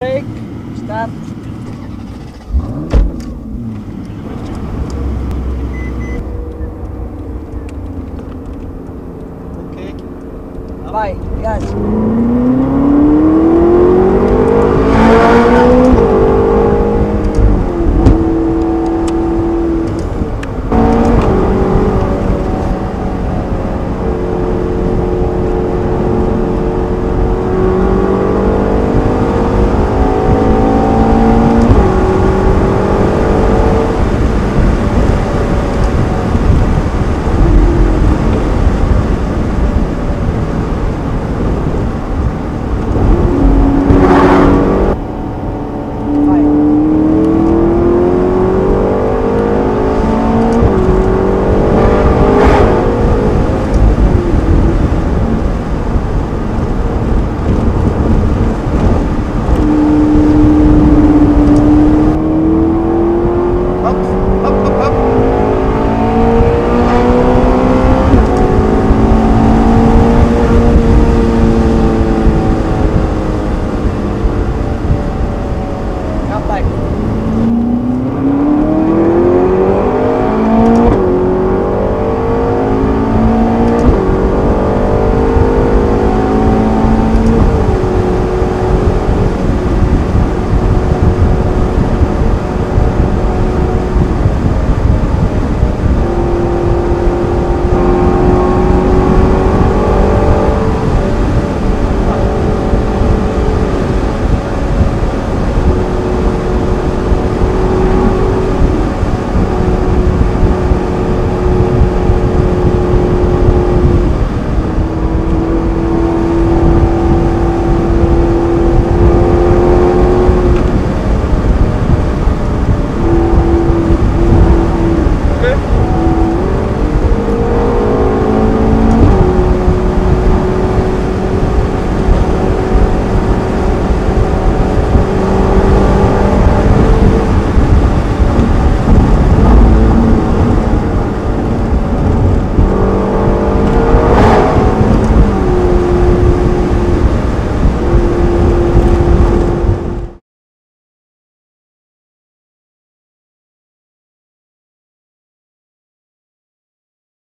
Break. Start. Okay. Bye. Yan.